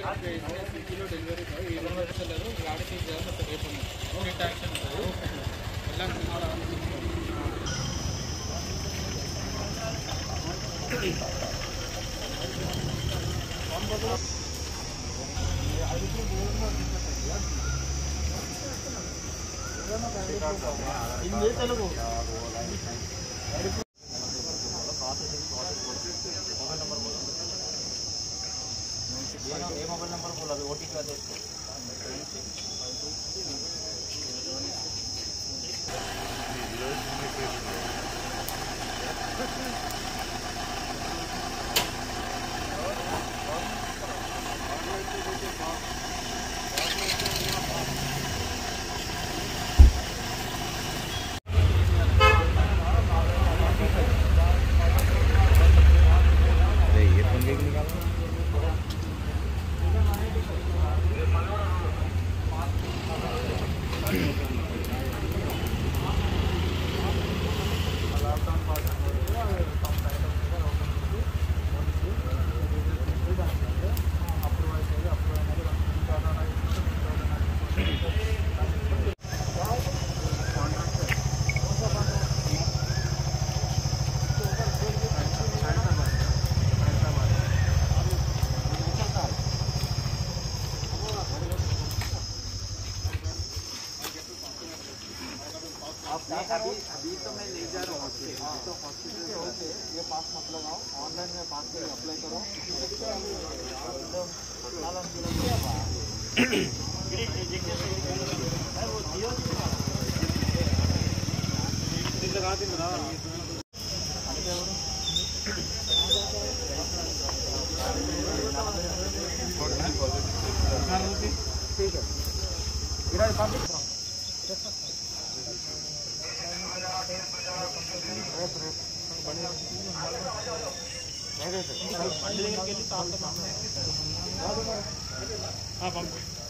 స్విగ్గీలో delivery boy ఈ రోజు వస్తలేరు గాడి తీసేయాలి మొత్తం రేపు ఉంది ట్యాక్షన్ ఏ మొబైల్ ये मोबाइल नंबर बोला अभी ओटीपी आता है उसको अभी अभी तो मैं ले जा रहा हूँ। हॉस्पिटल तो हॉस्पिटल से होके ये पास मत लगाओ। ऑनलाइन में पास के अप्लाई करो। हाँ। पंप